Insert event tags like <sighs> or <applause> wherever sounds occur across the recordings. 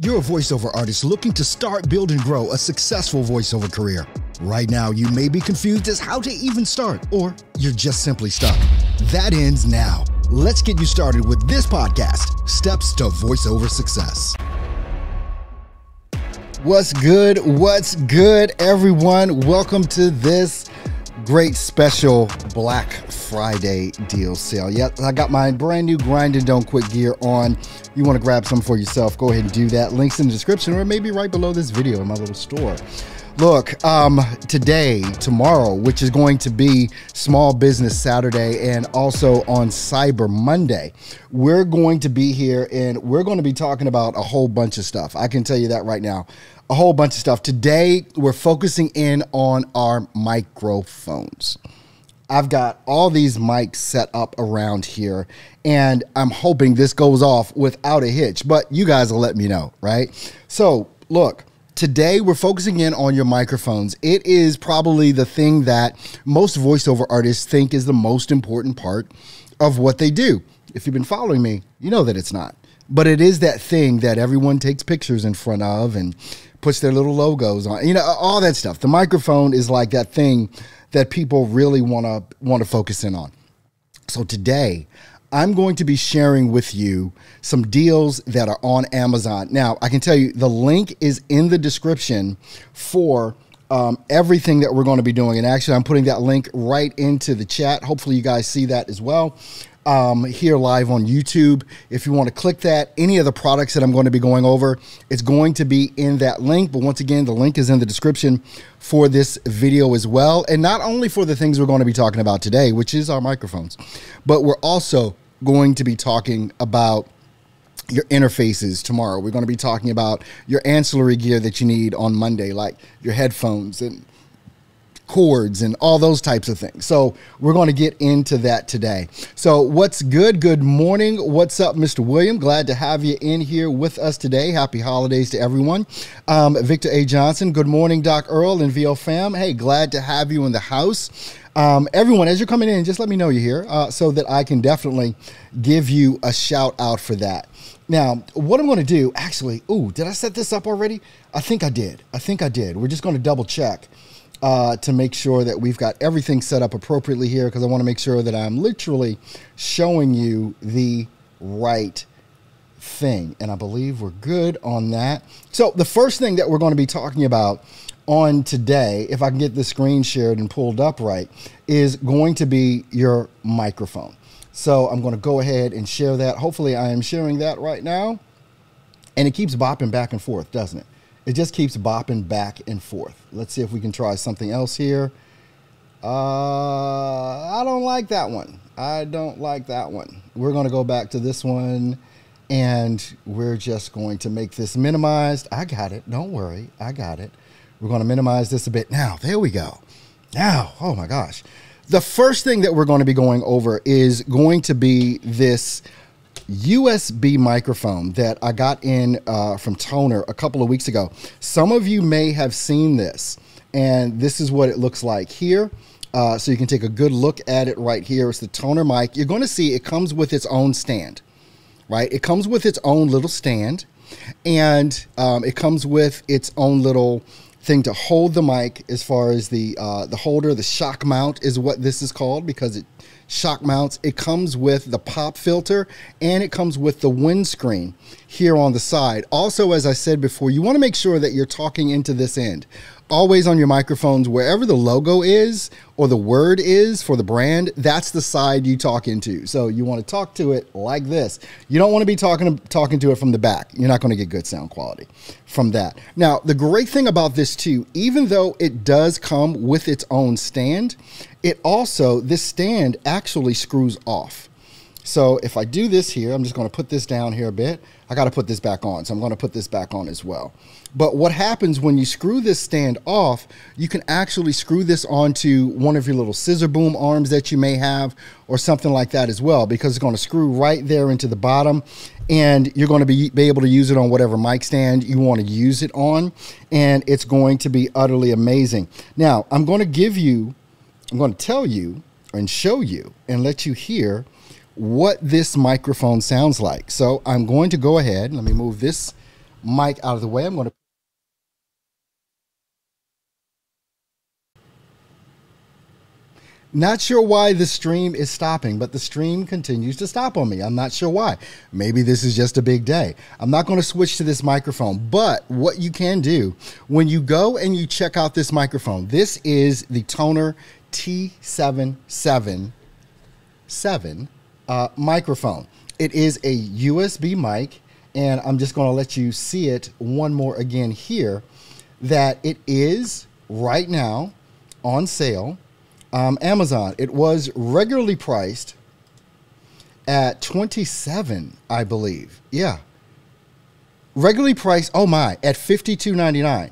You're a voiceover artist looking to start, build, and grow a successful voiceover career. Right now, you may be confused as how to even start, or you're just simply stuck. That ends now. Let's get you started with this podcast Steps to Voiceover Success. What's good? What's good, everyone? Welcome to this great special Black Friday deal sale. Yep, I got my brand new Grind and Don't Quit gear on you want to grab some for yourself, go ahead and do that. Links in the description or maybe right below this video in my little store. Look, um, today, tomorrow, which is going to be Small Business Saturday and also on Cyber Monday, we're going to be here and we're going to be talking about a whole bunch of stuff. I can tell you that right now. A whole bunch of stuff. Today, we're focusing in on our microphones. I've got all these mics set up around here, and I'm hoping this goes off without a hitch, but you guys will let me know, right? So, look, today we're focusing in on your microphones. It is probably the thing that most voiceover artists think is the most important part of what they do. If you've been following me, you know that it's not. But it is that thing that everyone takes pictures in front of and puts their little logos on. You know, all that stuff. The microphone is like that thing that people really want to want to focus in on. So today, I'm going to be sharing with you some deals that are on Amazon. Now, I can tell you the link is in the description for um, everything that we're going to be doing. And actually, I'm putting that link right into the chat. Hopefully, you guys see that as well um, here live on YouTube. If you want to click that, any of the products that I'm going to be going over, it's going to be in that link. But once again, the link is in the description for this video as well. And not only for the things we're going to be talking about today, which is our microphones, but we're also going to be talking about your interfaces tomorrow. We're going to be talking about your ancillary gear that you need on Monday, like your headphones and cords and all those types of things. So we're going to get into that today. So what's good? Good morning. What's up, Mr. William? Glad to have you in here with us today. Happy holidays to everyone. Um, Victor A. Johnson. Good morning, Doc Earl and VO Fam. Hey, glad to have you in the house. Um, everyone, as you're coming in, just let me know you're here uh, so that I can definitely give you a shout out for that. Now, what I'm going to do, actually, ooh, did I set this up already? I think I did. I think I did. We're just going to double check uh, to make sure that we've got everything set up appropriately here because I want to make sure that I'm literally showing you the right thing. And I believe we're good on that. So, the first thing that we're going to be talking about on today, if I can get the screen shared and pulled up right, is going to be your microphone. So, I'm going to go ahead and share that. Hopefully, I am sharing that right now. And it keeps bopping back and forth, doesn't it? It just keeps bopping back and forth. Let's see if we can try something else here. Uh, I don't like that one. I don't like that one. We're going to go back to this one and we're just going to make this minimized. I got it. Don't worry. I got it. We're going to minimize this a bit. Now, there we go. Now, oh my gosh. The first thing that we're going to be going over is going to be this USB microphone that I got in uh, from Tonor a couple of weeks ago. Some of you may have seen this, and this is what it looks like here. Uh, so you can take a good look at it right here. It's the Tonor mic. You're going to see it comes with its own stand, right? It comes with its own little stand, and um, it comes with its own little thing to hold the mic as far as the uh, the holder the shock mount is what this is called because it shock mounts. It comes with the pop filter and it comes with the windscreen here on the side. Also, as I said before, you want to make sure that you're talking into this end. Always on your microphones, wherever the logo is or the word is for the brand, that's the side you talk into. So you want to talk to it like this. You don't want to be talking talking to it from the back. You're not going to get good sound quality from that. Now, the great thing about this too, even though it does come with its own stand, it also, this stand actually screws off. So if I do this here, I'm just going to put this down here a bit. I got to put this back on. So I'm going to put this back on as well. But what happens when you screw this stand off, you can actually screw this onto one of your little scissor boom arms that you may have or something like that as well because it's going to screw right there into the bottom and you're going to be, be able to use it on whatever mic stand you want to use it on and it's going to be utterly amazing. Now, I'm going to give you I'm going to tell you and show you and let you hear what this microphone sounds like. So I'm going to go ahead, let me move this mic out of the way. I'm going to Not sure why the stream is stopping, but the stream continues to stop on me. I'm not sure why. Maybe this is just a big day. I'm not going to switch to this microphone, but what you can do when you go and you check out this microphone, this is the Tonor T777 uh, microphone. It is a USB mic, and I'm just going to let you see it one more again here that it is right now on sale um, Amazon. It was regularly priced at 27, I believe. Yeah. Regularly priced, oh my, at 52.99.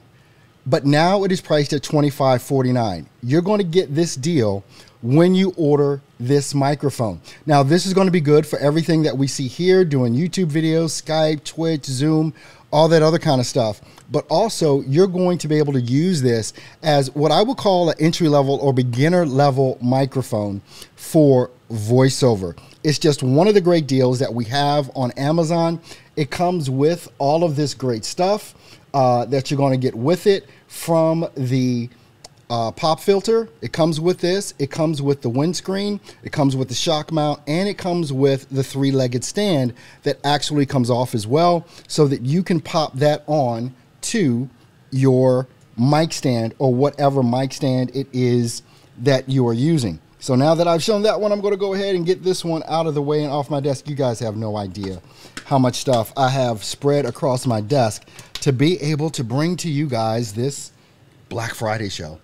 But now it is priced at 25.49. You're going to get this deal when you order this microphone. Now, this is going to be good for everything that we see here, doing YouTube videos, Skype, Twitch, Zoom, all that other kind of stuff. But also, you're going to be able to use this as what I would call an entry level or beginner level microphone for voiceover. It's just one of the great deals that we have on Amazon. It comes with all of this great stuff uh, that you're going to get with it from the uh, pop filter. It comes with this. It comes with the windscreen. It comes with the shock mount, and it comes with the three-legged stand that actually comes off as well, so that you can pop that on to your mic stand or whatever mic stand it is that you are using. So now that I've shown that one, I'm going to go ahead and get this one out of the way and off my desk. You guys have no idea how much stuff I have spread across my desk to be able to bring to you guys this Black Friday show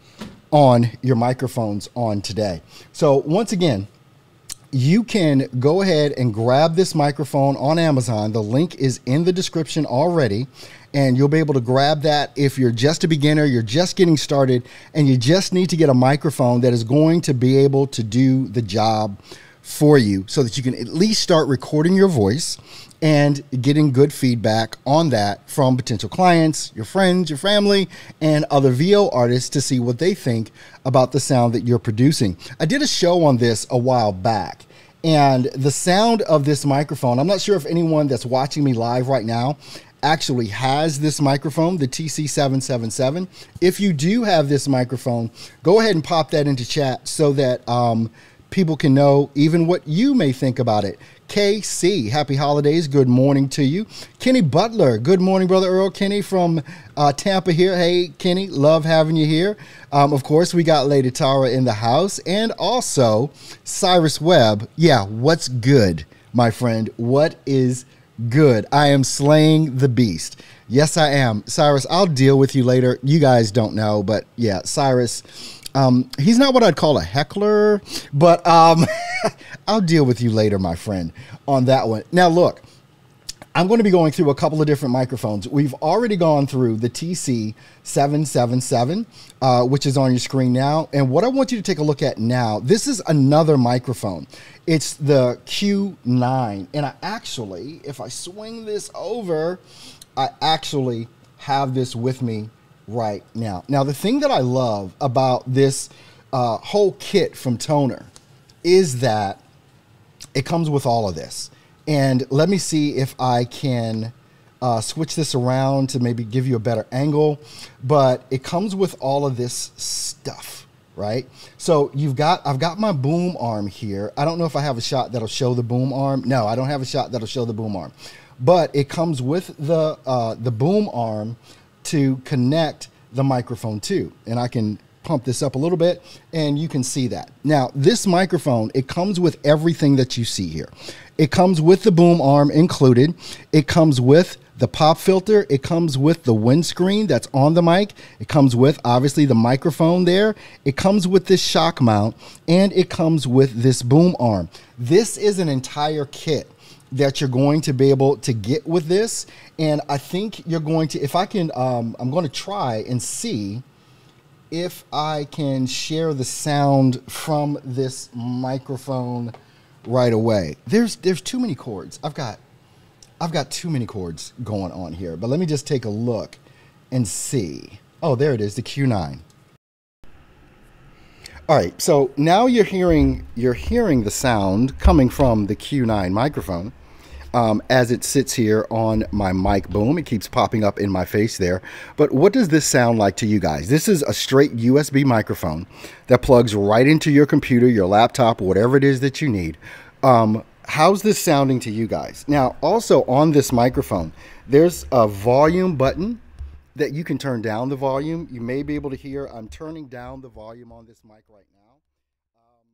on your microphones on today. So once again, you can go ahead and grab this microphone on Amazon. The link is in the description already, and you'll be able to grab that if you're just a beginner, you're just getting started, and you just need to get a microphone that is going to be able to do the job for you so that you can at least start recording your voice and getting good feedback on that from potential clients, your friends, your family, and other VO artists to see what they think about the sound that you're producing. I did a show on this a while back. And the sound of this microphone, I'm not sure if anyone that's watching me live right now actually has this microphone, the TC777. If you do have this microphone, go ahead and pop that into chat so that um, people can know even what you may think about it. KC, happy holidays. Good morning to you. Kenny Butler, good morning, Brother Earl. Kenny from uh, Tampa here. Hey, Kenny, love having you here. Um, of course, we got Lady Tara in the house and also Cyrus Webb. Yeah, what's good, my friend? What is good? I am slaying the beast. Yes, I am. Cyrus, I'll deal with you later. You guys don't know, but yeah, Cyrus um, he's not what I'd call a heckler, but um, <laughs> I'll deal with you later, my friend, on that one. Now, look, I'm going to be going through a couple of different microphones. We've already gone through the TC777, uh, which is on your screen now. And what I want you to take a look at now, this is another microphone. It's the Q9. And I actually, if I swing this over, I actually have this with me right now. Now, the thing that I love about this uh, whole kit from Tonor is that it comes with all of this. And let me see if I can uh, switch this around to maybe give you a better angle. But it comes with all of this stuff, right? So you've got, I've got my boom arm here. I don't know if I have a shot that'll show the boom arm. No, I don't have a shot that'll show the boom arm. But it comes with the uh, the boom arm to connect the microphone to. And I can pump this up a little bit and you can see that. Now, this microphone, it comes with everything that you see here. It comes with the boom arm included. It comes with the pop filter. It comes with the windscreen that's on the mic. It comes with obviously the microphone there. It comes with this shock mount and it comes with this boom arm. This is an entire kit that you're going to be able to get with this. And I think you're going to, if I can, um, I'm going to try and see if I can share the sound from this microphone right away. There's there's too many cords. I've got I've got too many cords going on here. But let me just take a look and see. Oh, there it is, the Q9. All right, so now you're hearing you're hearing the sound coming from the Q9 microphone. Um, as it sits here on my mic boom. It keeps popping up in my face there. But what does this sound like to you guys? This is a straight USB microphone that plugs right into your computer, your laptop, whatever it is that you need. Um, how's this sounding to you guys? Now, also on this microphone, there's a volume button that you can turn down the volume. You may be able to hear I'm turning down the volume on this mic right now. Um,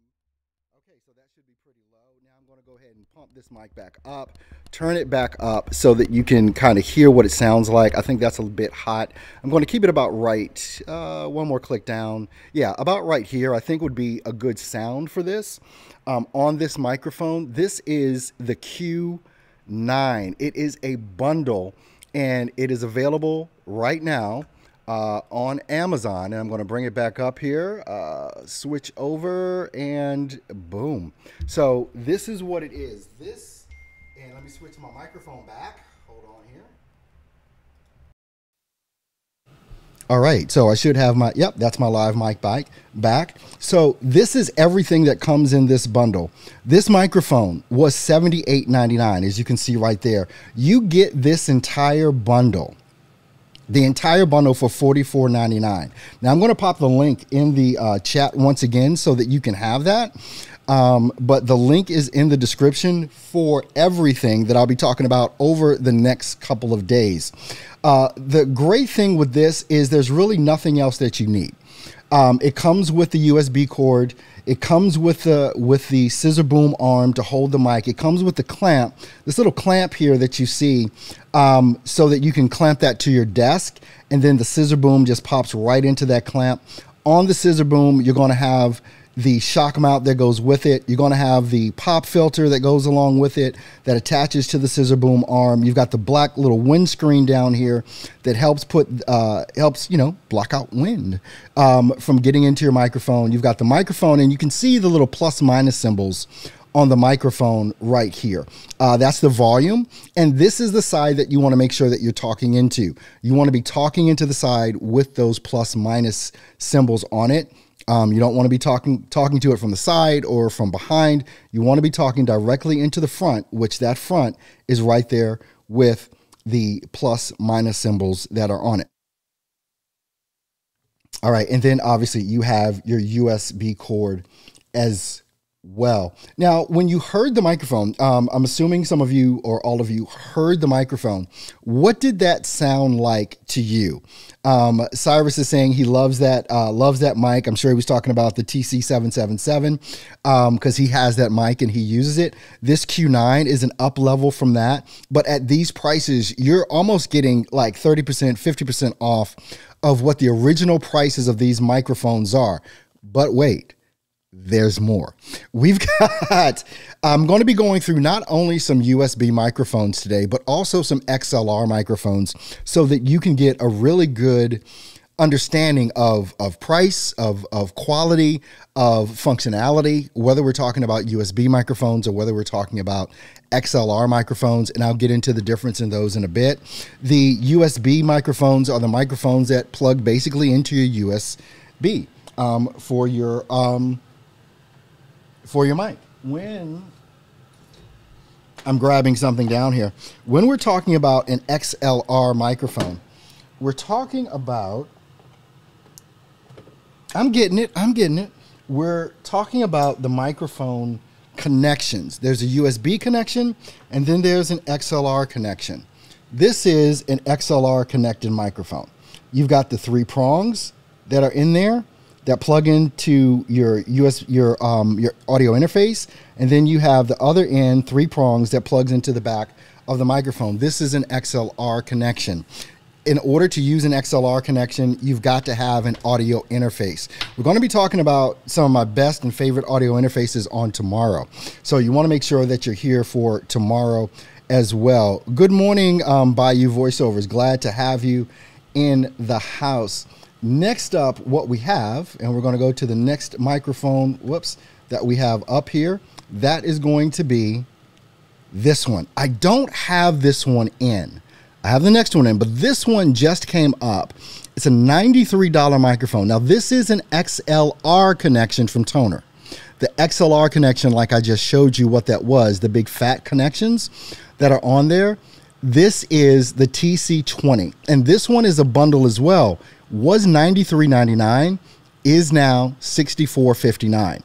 okay, so that should be pretty low. Now I'm going to go ahead and pump this mic back up, turn it back up so that you can kind of hear what it sounds like. I think that's a bit hot. I'm going to keep it about right. Uh, one more click down. Yeah, about right here I think would be a good sound for this. Um, on this microphone, this is the Q9. It is a bundle and it is available right now uh, on Amazon. And I'm going to bring it back up here, uh, switch over, and boom. So this is what it is. This, and let me switch my microphone back. Hold on here. All right, so I should have my, yep, that's my live mic back. back. So this is everything that comes in this bundle. This microphone was $78.99, as you can see right there. You get this entire bundle, the entire bundle for $44.99. Now I'm gonna pop the link in the uh, chat once again so that you can have that. Um, but the link is in the description for everything that I'll be talking about over the next couple of days. Uh, the great thing with this is there's really nothing else that you need. Um, it comes with the USB cord. It comes with the with the scissor boom arm to hold the mic. It comes with the clamp, this little clamp here that you see, um, so that you can clamp that to your desk, and then the scissor boom just pops right into that clamp. On the scissor boom, you're going to have the shock mount that goes with it. You're going to have the pop filter that goes along with it that attaches to the scissor boom arm. You've got the black little windscreen down here that helps put uh, helps you know block out wind um, from getting into your microphone. You've got the microphone, and you can see the little plus minus symbols on the microphone right here. Uh, that's the volume. And this is the side that you want to make sure that you're talking into. You want to be talking into the side with those plus minus symbols on it. Um, you don't want to be talking talking to it from the side or from behind. You want to be talking directly into the front, which that front is right there with the plus minus symbols that are on it. All right, and then obviously you have your USB cord as well. Now, when you heard the microphone, um, I'm assuming some of you or all of you heard the microphone. What did that sound like to you? Um, Cyrus is saying he loves that uh, loves that mic. I'm sure he was talking about the TC777 because um, he has that mic and he uses it. This Q9 is an up level from that, but at these prices, you're almost getting like 30%, 50% off of what the original prices of these microphones are. But wait there's more. We've <laughs> got, I'm going to be going through not only some USB microphones today, but also some XLR microphones so that you can get a really good understanding of, of price, of, of quality, of functionality, whether we're talking about USB microphones or whether we're talking about XLR microphones. And I'll get into the difference in those in a bit. The USB microphones are the microphones that plug basically into your USB um, for your. Um, for your mic. When I'm grabbing something down here, when we're talking about an XLR microphone, we're talking about, I'm getting it, I'm getting it. We're talking about the microphone connections. There's a USB connection and then there's an XLR connection. This is an XLR connected microphone. You've got the three prongs that are in there that plug into your US your um, your audio interface, and then you have the other end three prongs that plugs into the back of the microphone. This is an XLR connection. In order to use an XLR connection, you've got to have an audio interface. We're going to be talking about some of my best and favorite audio interfaces on tomorrow. So you want to make sure that you're here for tomorrow as well. Good morning, um, Bayou Voiceovers. Glad to have you in the house. Next up, what we have, and we're going to go to the next microphone, whoops, that we have up here. That is going to be this one. I don't have this one in. I have the next one in, but this one just came up. It's a $93 microphone. Now, this is an XLR connection from Tonor. The XLR connection, like I just showed you what that was, the big fat connections that are on there. This is the TC20, and this one is a bundle as well. Was $93.99, is now $64.59.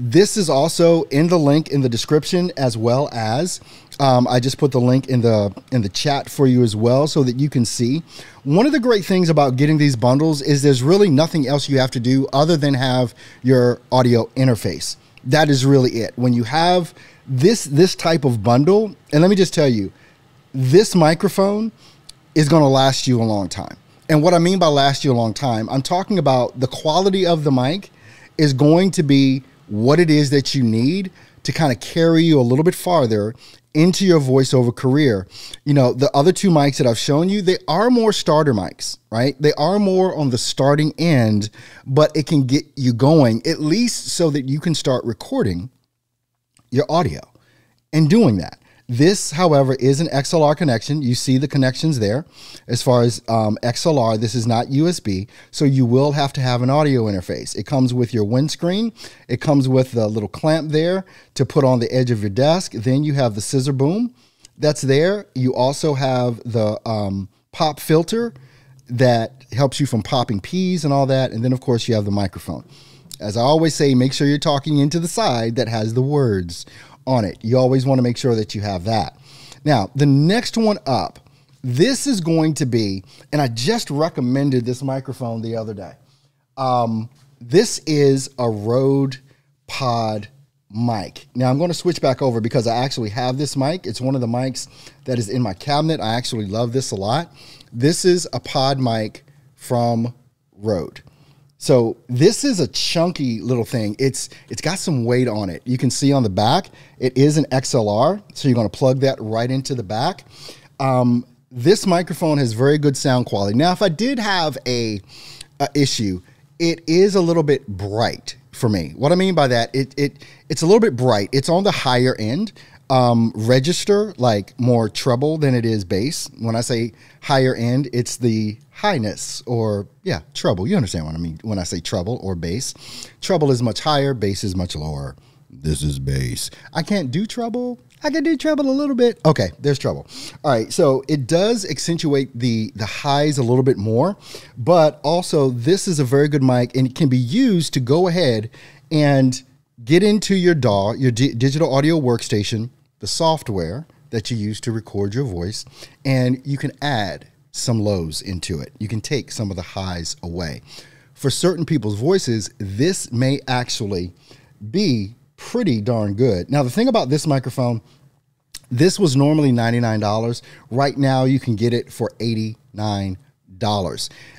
This is also in the link in the description as well as um, I just put the link in the in the chat for you as well so that you can see. One of the great things about getting these bundles is there's really nothing else you have to do other than have your audio interface. That is really it. When you have this this type of bundle, and let me just tell you, this microphone is going to last you a long time. And what I mean by last you a long time, I'm talking about the quality of the mic is going to be what it is that you need to kind of carry you a little bit farther into your voiceover career. You know, the other two mics that I've shown you, they are more starter mics, right? They are more on the starting end, but it can get you going at least so that you can start recording your audio and doing that. This, however, is an XLR connection. You see the connections there. As far as um, XLR, this is not USB, so you will have to have an audio interface. It comes with your windscreen. It comes with the little clamp there to put on the edge of your desk. Then you have the scissor boom that's there. You also have the um, pop filter that helps you from popping peas and all that. And then, of course, you have the microphone. As I always say, make sure you're talking into the side that has the words on it. You always want to make sure that you have that. Now, the next one up, this is going to be, and I just recommended this microphone the other day. Um, this is a Rode Pod mic. Now I'm going to switch back over because I actually have this mic. It's one of the mics that is in my cabinet. I actually love this a lot. This is a pod mic from Rode. So this is a chunky little thing. It's it's got some weight on it. You can see on the back, it is an XLR. So you're going to plug that right into the back. Um, this microphone has very good sound quality. Now, if I did have a, a issue, it is a little bit bright for me. What I mean by that, it it it's a little bit bright. It's on the higher end um, register, like more treble than it is bass. When I say higher end, it's the highness or yeah, treble. You understand what I mean when I say treble or bass. Treble is much higher, bass is much lower. This is bass. I can't do treble. I can do treble a little bit. Okay, there's treble. All right, so it does accentuate the the highs a little bit more, but also this is a very good mic and it can be used to go ahead and get into your DAW, your D- digital audio workstation, the software that you use to record your voice, and you can add some lows into it. You can take some of the highs away. For certain people's voices, this may actually be pretty darn good. Now, the thing about this microphone, this was normally $99. Right now, you can get it for $89.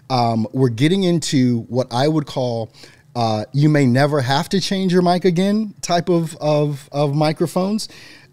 Um, we're getting into what I would call uh, you may never have to change your mic again type of, of, of microphones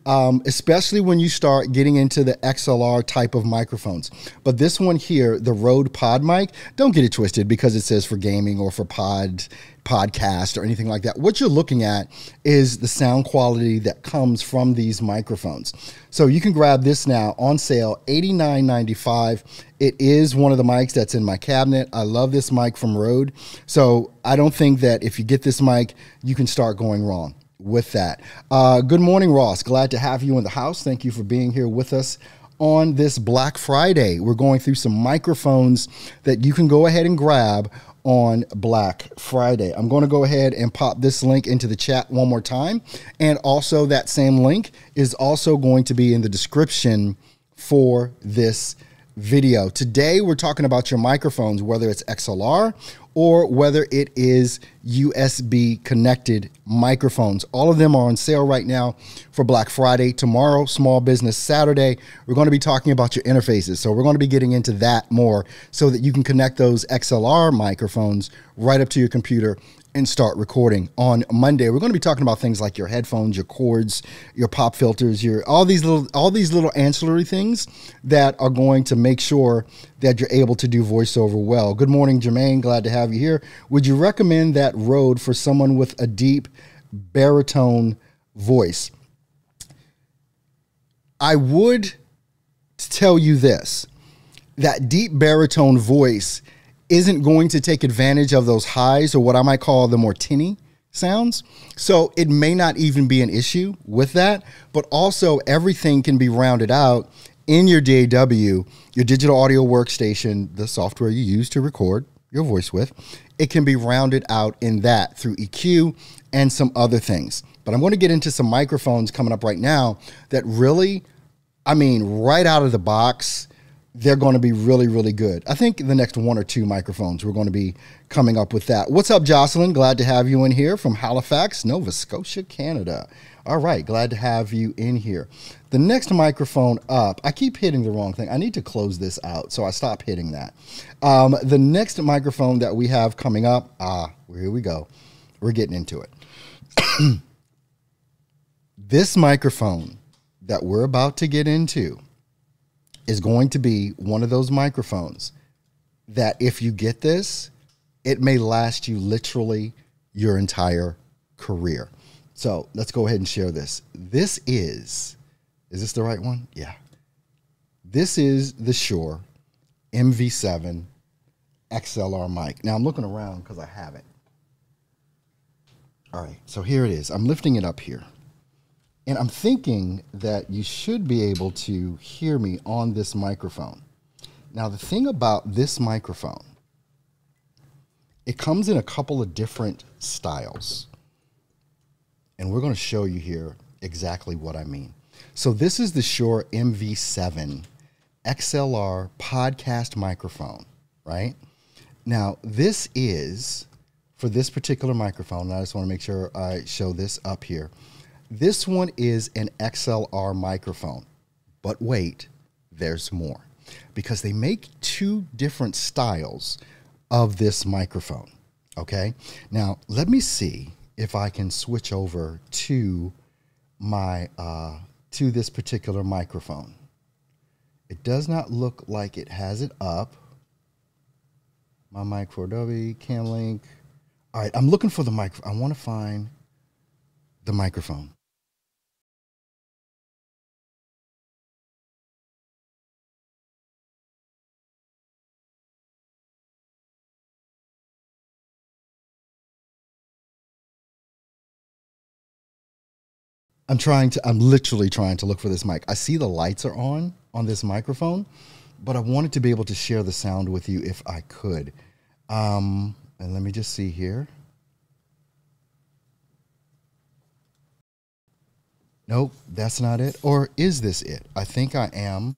um, especially when you start getting into the XLR type of microphones. But this one here, the Rode Pod mic, don't get it twisted because it says for gaming or for pod podcast or anything like that. What you're looking at is the sound quality that comes from these microphones. So you can grab this now on sale, $89.95. It is one of the mics that's in my cabinet. I love this mic from Rode. So I don't think that if you get this mic, you can start going wrong with that. Uh, good morning, Ross. Glad to have you in the house. Thank you for being here with us on this Black Friday. We're going through some microphones that you can go ahead and grab on Black Friday. I'm going to go ahead and pop this link into the chat one more time. And also, that same link is also going to be in the description for this video. Today, we're talking about your microphones, whether it's XLR or whether it is USB connected microphones. All of them are on sale right now for Black Friday. Tomorrow, Small Business Saturday, we're going to be talking about your interfaces. So, we're going to be getting into that more so that you can connect those XLR microphones right up to your computer and start recording on Monday. We're going to be talking about things like your headphones, your cords, your pop filters, your all these little all these little ancillary things that are going to make sure that you're able to do voiceover well. Good morning, Jermaine. Glad to have you here. Would you recommend that Rode for someone with a deep baritone voice? I would tell you this that deep baritone voice isn't going to take advantage of those highs or what I might call the more tinny sounds. So it may not even be an issue with that, but also everything can be rounded out in your DAW, your digital audio workstation, the software you use to record your voice with. It can be rounded out in that through EQ and some other things. But I'm going to get into some microphones coming up right now that really, I mean, right out of the box, they're going to be really, really good. I think the next one or two microphones, we're going to be coming up with that. What's up, Jocelyn? Glad to have you in here from Halifax, Nova Scotia, Canada. All right, glad to have you in here. The next microphone up, I keep hitting the wrong thing. I need to close this out, so I stop hitting that. Um, the next microphone that we have coming up, ah, here we go. We're getting into it. <clears throat> this microphone that we're about to get into is going to be one of those microphones that if you get this, it may last you literally your entire career. So let's go ahead and share this. This is, is this the right one? Yeah. This is the Shure MV7 XLR mic. Now I'm looking around because I have it. All right, so here it is. I'm lifting it up here. And I'm thinking that you should be able to hear me on this microphone. Now, the thing about this microphone, it comes in a couple of different styles. And we're going to show you here exactly what I mean. So, this is the Shure MV7 XLR podcast microphone, right? Now, this is for this particular microphone, I just want to make sure I show this up here. This one is an XLR microphone, but wait, there's more because they make two different styles of this microphone. Okay, now let me see if I can switch over to my uh, to this particular microphone. It does not look like it has it up. My mic 4W, Cam Link. All right, I'm looking for the mic. I want to find the microphone. I'm trying to, I'm literally trying to look for this mic. I see the lights are on on this microphone, but I wanted to be able to share the sound with you if I could. Um, and let me just see here. Nope, that's not it. Or is this it? I think I am.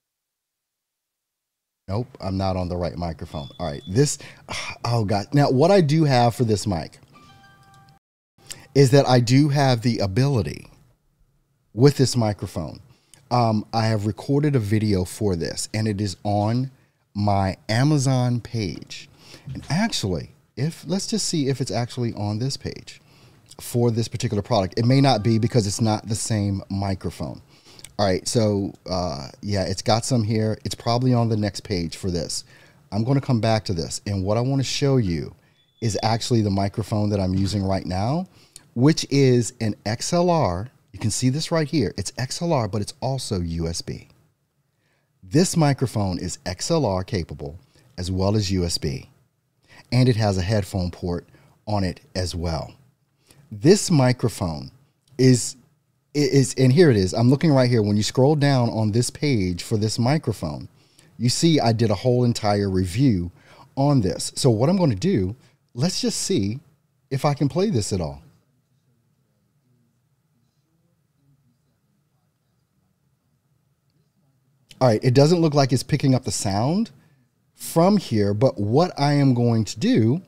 Nope, I'm not on the right microphone. All right, this, <sighs> oh God. Now, what I do have for this mic is that I do have the ability with this microphone. Um, I have recorded a video for this, and it is on my Amazon page. And actually, if let's just see if it's actually on this page for this particular product. It may not be because it's not the same microphone. All right, so uh, yeah, it's got some here. It's probably on the next page for this. I'm going to come back to this, and what I want to show you is actually the microphone that I'm using right now, which is an XLR you can see this right here. It's XLR, but it's also USB. This microphone is XLR capable as well as USB, and it has a headphone port on it as well. This microphone is is and here it is. I'm looking right here. When you scroll down on this page for this microphone, you see I did a whole entire review on this. So what I'm going to do, let's just see if I can play this at all. All right, it doesn't look like it's picking up the sound from here, but what I am going to do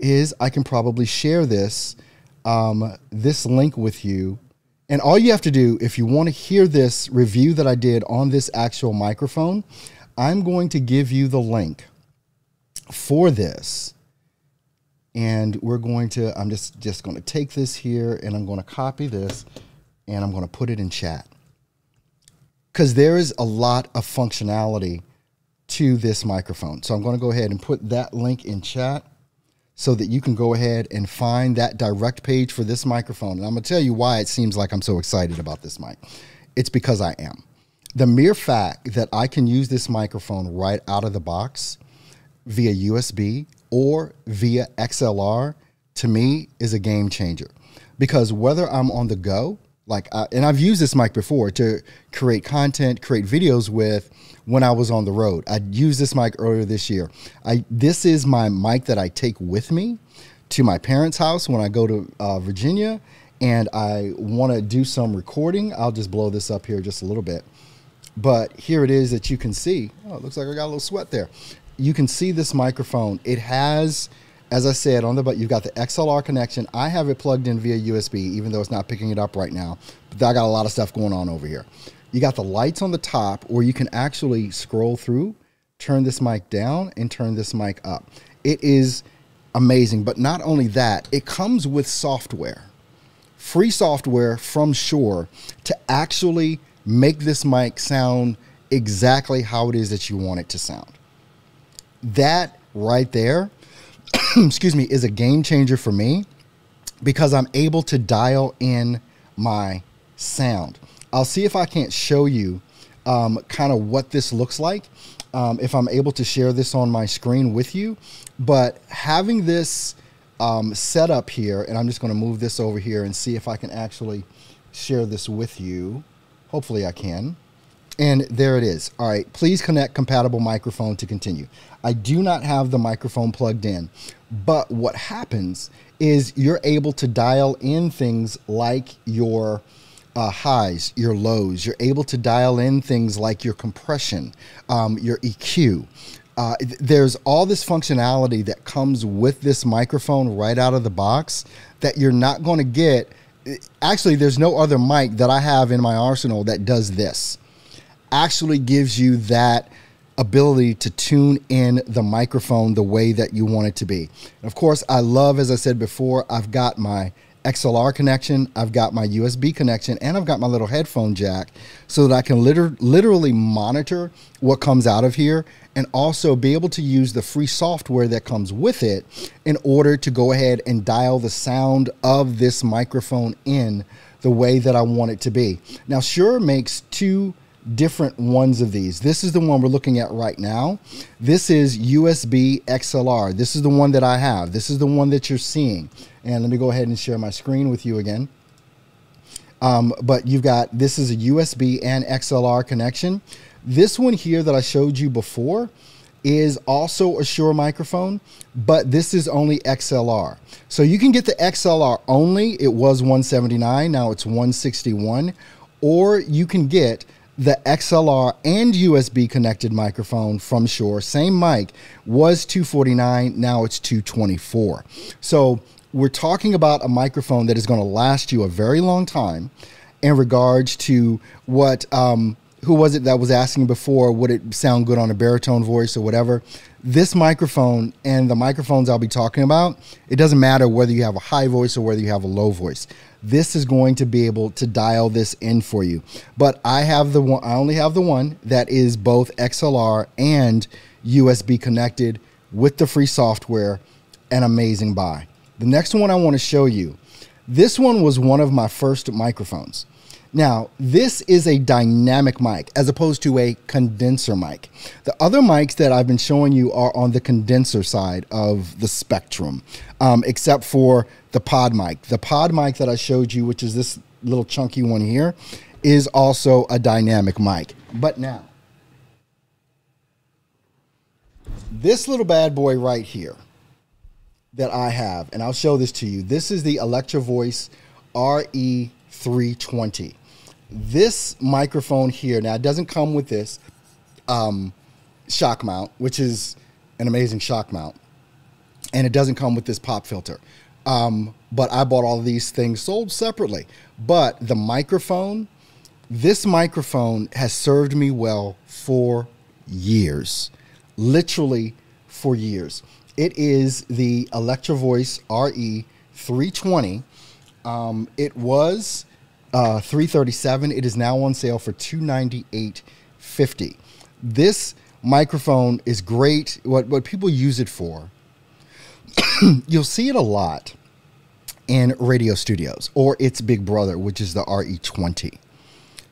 is I can probably share this um, this link with you. And all you have to do, if you want to hear this review that I did on this actual microphone, I'm going to give you the link for this. And we're going to, I'm just, just going to take this here and I'm going to copy this and I'm going to put it in chat because there is a lot of functionality to this microphone. So I'm going to go ahead and put that link in chat so that you can go ahead and find that direct page for this microphone. And I'm going to tell you why it seems like I'm so excited about this mic. It's because I am. The mere fact that I can use this microphone right out of the box via USB or via XLR to me is a game changer because whether I'm on the go, like, I, and I've used this mic before to create content, create videos with when I was on the road. I used this mic earlier this year. I this is my mic that I take with me to my parents' house when I go to uh, Virginia and I want to do some recording. I'll just blow this up here just a little bit. But here it is that you can see. Oh, it looks like I got a little sweat there. You can see this microphone. It has as I said on the but you've got the XLR connection. I have it plugged in via USB, even though it's not picking it up right now. But I got a lot of stuff going on over here. You got the lights on the top, where you can actually scroll through, turn this mic down, and turn this mic up. It is amazing. But not only that, it comes with software, free software from Shure to actually make this mic sound exactly how it is that you want it to sound. That right there <coughs> excuse me, is a game changer for me because I'm able to dial in my sound. I'll see if I can't show you um, kind of what this looks like um, if I'm able to share this on my screen with you. But having this um, set up here, and I'm just going to move this over here and see if I can actually share this with you. Hopefully I can. And there it is. All right, please connect compatible microphone to continue. I do not have the microphone plugged in, but what happens is you're able to dial in things like your uh, highs, your lows. You're able to dial in things like your compression, um, your EQ. Uh, there's all this functionality that comes with this microphone right out of the box that you're not going to get. Actually, there's no other mic that I have in my arsenal that does this actually gives you that ability to tune in the microphone the way that you want it to be. And of course, I love, as I said before, I've got my XLR connection, I've got my USB connection, and I've got my little headphone jack so that I can liter- literally monitor what comes out of here and also be able to use the free software that comes with it in order to go ahead and dial the sound of this microphone in the way that I want it to be. Now, Shure makes two different ones of these. This is the one we're looking at right now. This is USB XLR. This is the one that I have. This is the one that you're seeing. And let me go ahead and share my screen with you again. Um, but you've got, this is a USB and XLR connection. This one here that I showed you before is also a Shure microphone, but this is only XLR. So you can get the XLR only. It was 179, now it's 161. Or you can get the XLR and USB connected microphone from Shure, same mic, was 249, now it's 224. So we're talking about a microphone that is going to last you a very long time in regards to what um, who was it that was asking before would it sound good on a baritone voice or whatever. This microphone and the microphones i'll be talking about it doesn't matter whether you have a high voice or whether you have a low voice this is going to be able to dial this in for you. But i have the one i only have the one that is both xlr and usb connected with the free software an amazing buy. The next one i want to show you this one was one of my first microphones. Now, this is a dynamic mic as opposed to a condenser mic. The other mics that I've been showing you are on the condenser side of the spectrum, um, except for the pod mic. The pod mic that I showed you, which is this little chunky one here, is also a dynamic mic. But now, this little bad boy right here that I have, and I'll show this to you. This is the Electro Voice RE320 this microphone here now it doesn't come with this um, shock mount which is an amazing shock mount and it doesn't come with this pop filter um, but i bought all these things sold separately. But the microphone this microphone has served me well for years. Literally for years. It is the electro voice re 320 um, it was uh, 337 it is now on sale for 298.50 this microphone is great. What what people use it for <coughs> you'll see it a lot in radio studios or its big brother which is the re20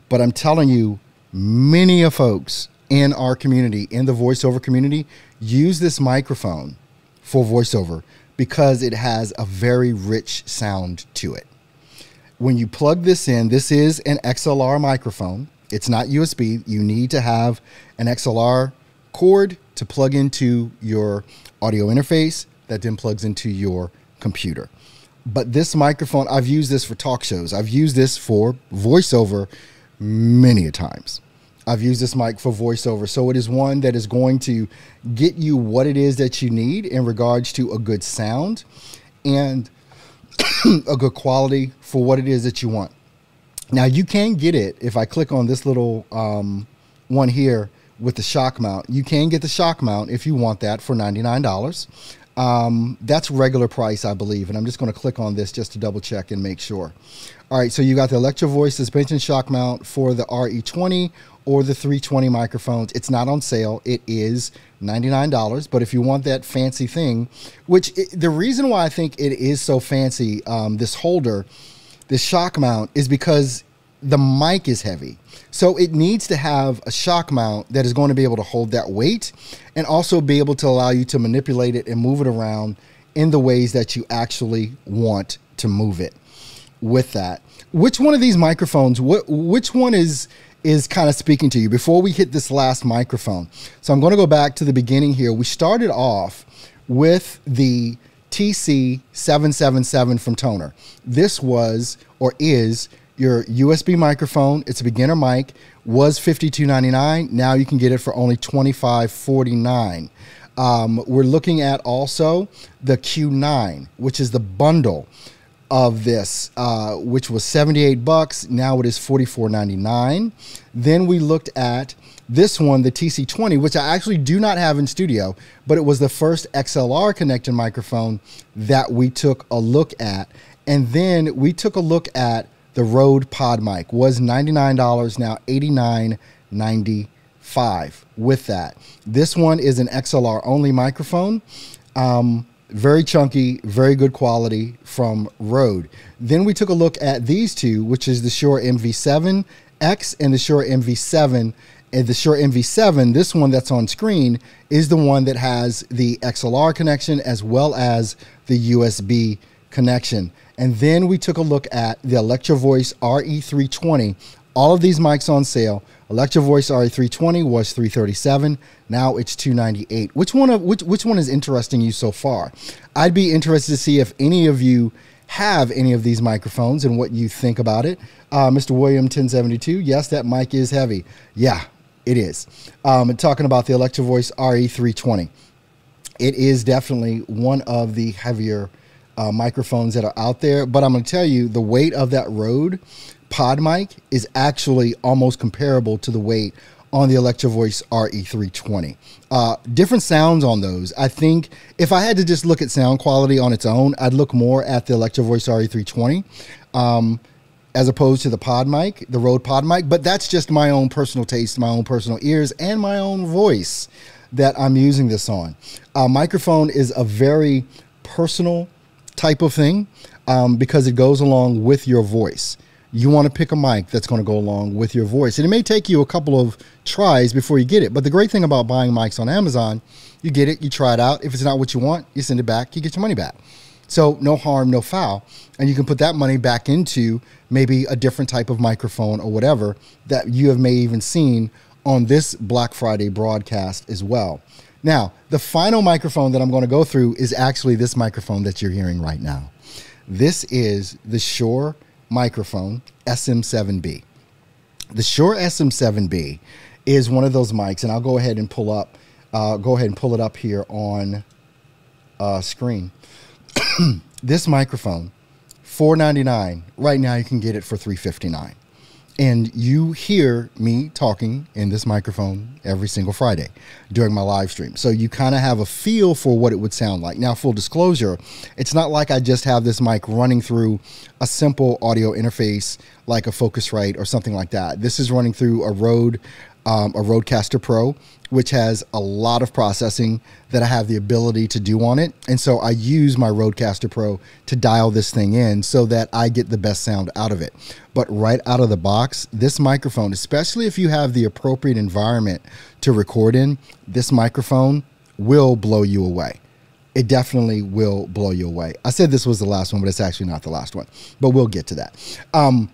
but i'm telling you many of folks in our community in the voiceover community use this microphone for voiceover because it has a very rich sound to it. When you plug this in, this is an XLR microphone. It's not USB. You need to have an XLR cord to plug into your audio interface that then plugs into your computer. But this microphone, I've used this for talk shows. I've used this for voiceover many a times. I've used this mic for voiceover. So it is one that is going to get you what it is that you need in regards to a good sound and <coughs> a good quality for what it is that you want. Now you can get it if I click on this little um, one here with the shock mount. You can get the shock mount if you want that for $99. Um, that's regular price, I believe. And I'm just going to click on this just to double check and make sure. All right, so you got the Electro Voice suspension shock mount for the RE20 or the 320 microphones. It's not on sale. It is $99. But if you want that fancy thing, which it, the reason why I think it is so fancy, um, this holder, this shock mount, is because the mic is heavy. So it needs to have a shock mount that is going to be able to hold that weight and also be able to allow you to manipulate it and move it around in the ways that you actually want to move it with that. Which one of these microphones, what which one is is kind of speaking to you before we hit this last microphone? So I'm going to go back to the beginning here. We started off with the TC777 from Tonor. This was or is your USB microphone. It's a beginner mic. Was $52.99. Now you can get it for only $25.49. Um, we're looking at also the Q9, which is the bundle of this, uh, which was 78 bucks. Now it is 44.99. Then we looked at this one, the TC20, which I actually do not have in studio, but it was the first XLR connected microphone that we took a look at. And then we took a look at the Rode Pod mic. Was $99, now $89.95 with that. This one is an XLR only microphone. Um, very chunky, very good quality from Rode. Then we took a look at these two, which is the Shure MV7X and the Shure MV7. And the Shure MV7, this one that's on screen, is the one that has the XLR connection as well as the USB connection. And then we took a look at the Electro Voice RE320. All of these mics on sale. Electro Voice RE320 was 337. Now it's 298. Which one of which which one is interesting you so far? I'd be interested to see if any of you have any of these microphones and what you think about it. Uh, Mr. William 1072, yes, that mic is heavy. Yeah, it is. Um, talking about the Electro Voice RE320, it is definitely one of the heavier uh, microphones that are out there. But I'm going to tell you, the weight of that Rode pod mic is actually almost comparable to the weight on the Electro Voice RE320. Uh, different sounds on those. I think if I had to just look at sound quality on its own, I'd look more at the Electro Voice RE320 um, as opposed to the pod mic, the Rode pod mic. But that's just my own personal taste, my own personal ears, and my own voice that I'm using this on. A microphone is a very personal type of thing um, because it goes along with your voice you want to pick a mic that's going to go along with your voice. And it may take you a couple of tries before you get it. But the great thing about buying mics on Amazon, you get it, you try it out. If it's not what you want, you send it back, you get your money back. So no harm, no foul. And you can put that money back into maybe a different type of microphone or whatever that you have may even seen on this Black Friday broadcast as well. Now, the final microphone that I'm going to go through is actually this microphone that you're hearing right now. This is the Shure microphone, SM7B. The Shure SM7B is one of those mics, and I'll go ahead and pull up, uh, go ahead and pull it up here on uh, screen. <clears throat> this microphone, 499. Right now, you can get it for 359 and you hear me talking in this microphone every single Friday during my live stream. So you kind of have a feel for what it would sound like. Now, full disclosure, it's not like I just have this mic running through a simple audio interface like a Focusrite or something like that. This is running through a Rode um, a Rodecaster Pro, which has a lot of processing that I have the ability to do on it. And so I use my Rodecaster Pro to dial this thing in so that I get the best sound out of it. But right out of the box, this microphone, especially if you have the appropriate environment to record in, this microphone will blow you away it definitely will blow you away. I said this was the last one, but it's actually not the last one. But we'll get to that. Um,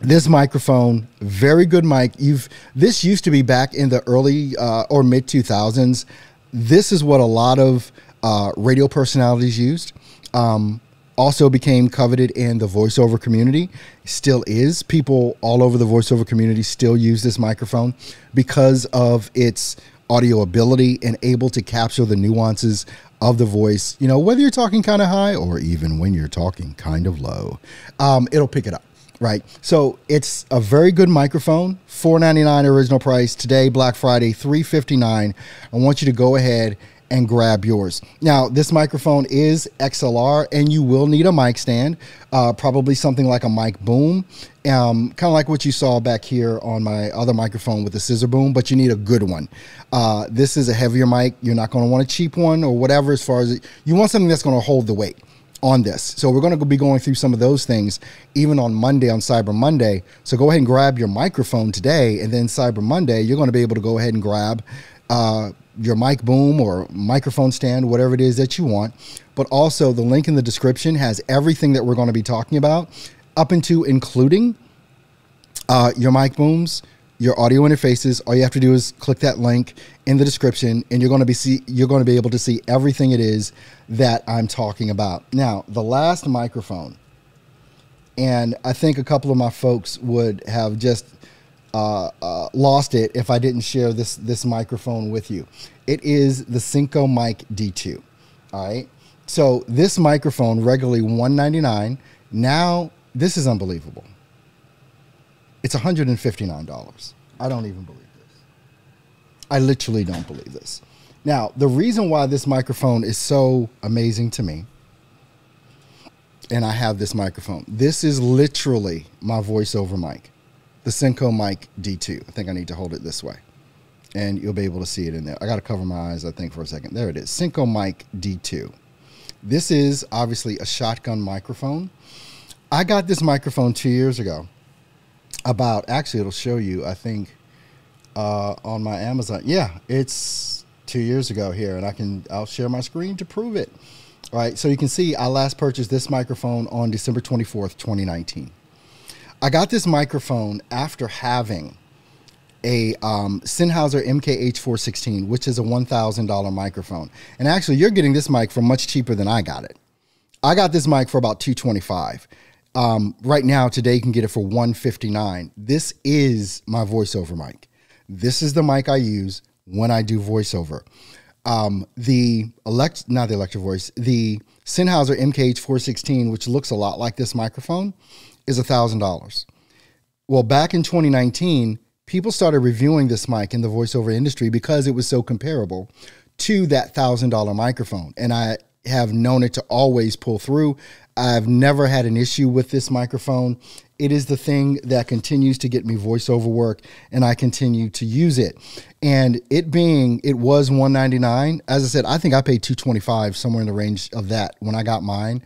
this microphone, very good mic. You've this used to be back in the early uh, or mid 2000s. This is what a lot of uh, radio personalities used. Um, also became coveted in the voiceover community. Still is. People all over the voiceover community still use this microphone because of its audio ability and able to capture the nuances of the voice. You know, whether you're talking kind of high or even when you're talking kind of low, um, it'll pick it up. Right. So it's a very good microphone. $4.99 original price today, Black Friday, 359. I want you to go ahead and grab yours. Now, this microphone is XLR, and you will need a mic stand, uh, probably something like a mic boom, um, kind of like what you saw back here on my other microphone with the scissor boom, but you need a good one. Uh, this is a heavier mic. You're not going to want a cheap one or whatever. As far as it, you want something that's going to hold the weight on this. So we're going to be going through some of those things even on Monday on Cyber Monday. So go ahead and grab your microphone today, and then Cyber Monday you're going to be able to go ahead and grab. Uh, your mic boom or microphone stand, whatever it is that you want. But also, the link in the description has everything that we're going to be talking about, up into including uh, your mic booms, your audio interfaces. All you have to do is click that link in the description, and you're going to be see you're going to be able to see everything it is that I'm talking about. Now, the last microphone, and I think a couple of my folks would have just uh, uh, lost it if I didn't share this this microphone with you. It is the Synco Mic D2. All right. So this microphone regularly 199. Now this is unbelievable. It's $159. I don't even believe this. I literally don't believe this. Now, the reason why this microphone is so amazing to me, and I have this microphone, this is literally my voiceover mic the Synco Mic D2. I think I need to hold it this way. And you'll be able to see it in there. I got to cover my eyes, I think, for a second. There it is. Synco Mic D2. This is obviously a shotgun microphone. I got this microphone two years ago. About, actually, it'll show you, I think, uh, on my Amazon. Yeah, it's two years ago here, and I can, I'll share my screen to prove it. All right, so you can see I last purchased this microphone on December 24th, 2019. I got this microphone after having a um, Sennheiser MKH416, which is a $1,000 microphone. And actually, you're getting this mic for much cheaper than I got it. I got this mic for about 225. Um, right now, today you can get it for 159. This is my voiceover mic. This is the mic I use when I do voiceover. Um, the elect, not the electro voice, the Sennheiser MKH416, which looks a lot like this microphone, is $1,000. Well, back in 2019, people started reviewing this mic in the voiceover industry because it was so comparable to that $1,000 microphone. And I have known it to always pull through. I've never had an issue with this microphone. It is the thing that continues to get me voiceover work and I continue to use it. And it being it was 199, as I said, I think I paid 225 somewhere in the range of that when I got mine.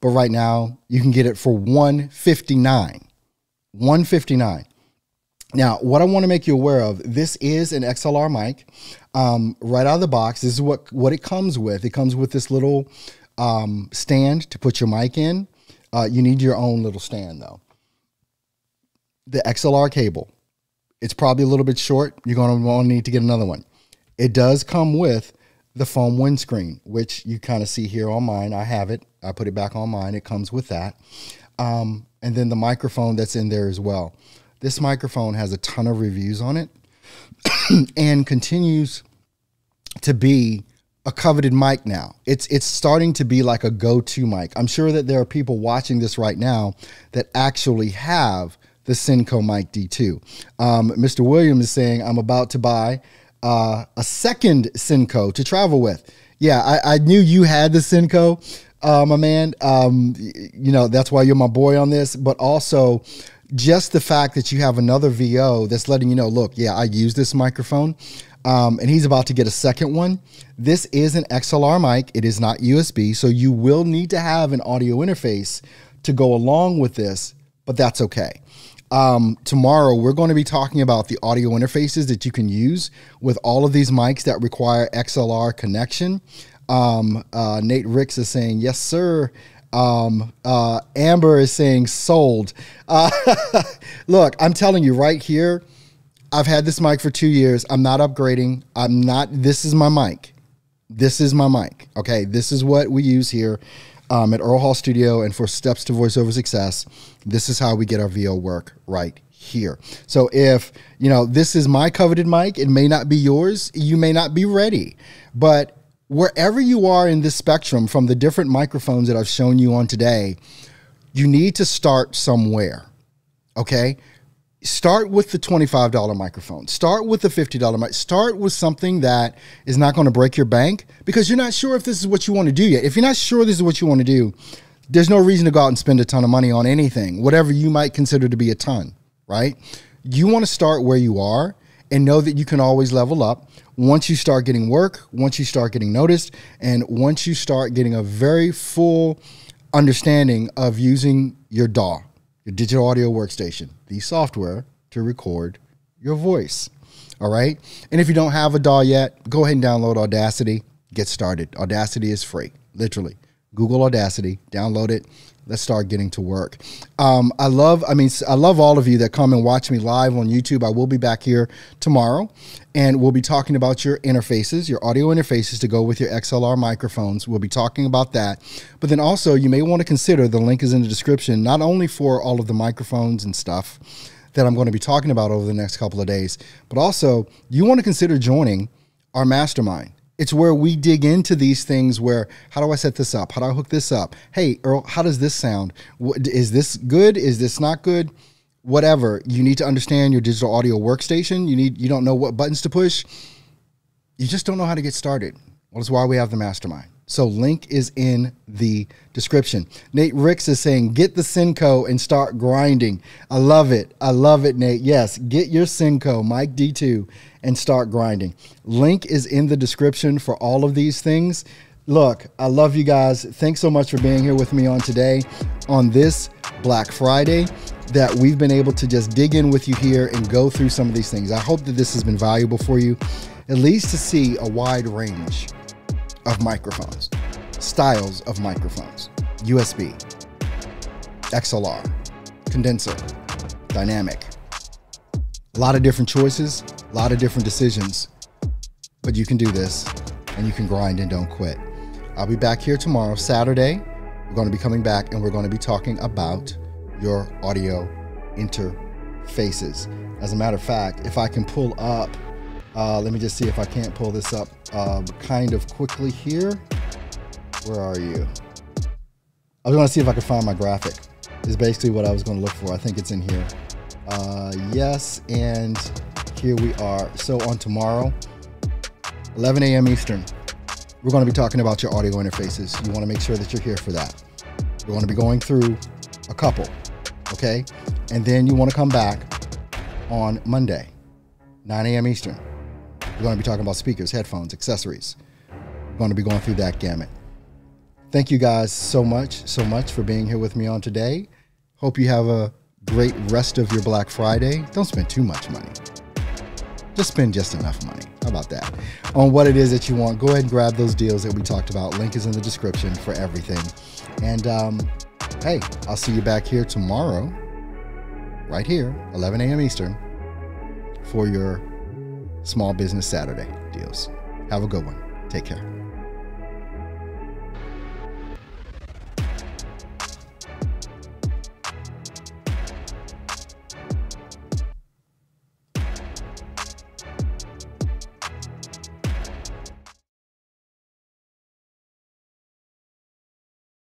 But right now you can get it for 159 159 now what i want to make you aware of this is an xlr mic. Um, right out of the box this is what what it comes with. It comes with this little um, stand to put your mic in uh, you need your own little stand though the xlr cable it's probably a little bit short you're going to want to need to get another one it does come with the foam windscreen, which you kind of see here on mine. I have it. I put it back on mine. It comes with that. Um, and then the microphone that's in there as well. This microphone has a ton of reviews on it <clears throat> and continues to be a coveted mic now. It's it's starting to be like a go-to mic. I'm sure that there are people watching this right now that actually have the Synco Mic D2. Um, Mr. Williams is saying, I'm about to buy uh, a second Synco to travel with. Yeah, I, I knew you had the Synco, uh, my man. Um, you know, that's why you're my boy on this, but also just the fact that you have another VO that's letting you know, look, yeah, I use this microphone. Um, and he's about to get a second one. This is an XLR mic. It is not USB, so you will need to have an audio interface to go along with this, but that's okay. Um, tomorrow, we're going to be talking about the audio interfaces that you can use with all of these mics that require XLR connection. Um, uh, Nate Ricks is saying, yes, sir. Um, uh, Amber is saying sold. Uh, <laughs> look, I'm telling you right here, I've had this mic for two years. I'm not upgrading. I'm not, this is my mic. This is my mic. Okay. This is what we use here um, at Earl Hall Studio and for Steps to Voiceover Success. This is how we get our VO work right here. So if, you know, this is my coveted mic, it may not be yours. You may not be ready. But wherever you are in this spectrum from the different microphones that I've shown you on today, you need to start somewhere. Okay? Start with the $25 microphone. Start with the $50 mic. Start with something that is not going to break your bank because you're not sure if this is what you want to do yet. If you're not sure this is what you want to do, there's no reason to go out and spend a ton of money on anything, whatever you might consider to be a ton right? You want to start where you are and know that you can always level up once you start getting work, once you start getting noticed, and once you start getting a very full understanding of using your DAW, your digital audio workstation, the software to record your voice. All right. And if you don't have a DAW yet, go ahead and download Audacity. Get started. Audacity is free, literally. Google Audacity, download it, let's start getting to work. Um, I love, I mean, I love all of you that come and watch me live on YouTube. I will be back here tomorrow and we'll be talking about your interfaces, your audio interfaces to go with your XLR microphones. We'll be talking about that. But then also, you may want to consider the link is in the description, not only for all of the microphones and stuff that I'm going to be talking about over the next couple of days, but also you want to consider joining our mastermind. It's where we dig into these things where how do I set this up? How do I hook this up? Hey, Earl, how does this sound? Is this good? Is this not good? Whatever. You need to understand your digital audio workstation. You need you don't know what buttons to push. You just don't know how to get started. Well, that's why we have the mastermind. So link is in the description. Nate Ricks is saying, get the Synco and start grinding. I love it. I love it, Nate. Yes, get your Synco, Mic D2, and start grinding. Link is in the description for all of these things. Look, I love you guys. Thanks so much for being here with me on today on this Black Friday that we've been able to just dig in with you here and go through some of these things. I hope that this has been valuable for you, at least to see a wide range of microphones, styles of microphones, USB, XLR, condenser, dynamic. A lot of different choices, a lot of different decisions, but you can do this and you can grind and don't quit. I'll be back here tomorrow, Saturday. We're going to be coming back and we're going to be talking about your audio interfaces. As a matter of fact, if I can pull up uh, let me just see if I can't pull this up uh, kind of quickly here. Where are you? I was going to see if I could find my graphic. Is basically what I was going to look for. I think it's in here. Uh, yes, and here we are. So on tomorrow, 11 a.m. Eastern, we're going to be talking about your audio interfaces. You want to make sure that you're here for that. We're going to be going through a couple, okay? And then you want to come back on Monday, 9 a.m. Eastern. We're going to be talking about speakers, headphones, accessories. We're going to be going through that gamut. Thank you guys so much, so much for being here with me on today. Hope you have a great rest of your Black Friday. Don't spend too much money. Just spend just enough money. How about that? On what it is that you want, go ahead and grab those deals that we talked about. Link is in the description for everything. And um, hey, I'll see you back here tomorrow, right here, 11 a.m. Eastern, for your Small Business Saturday deals. Have a good one. Take care.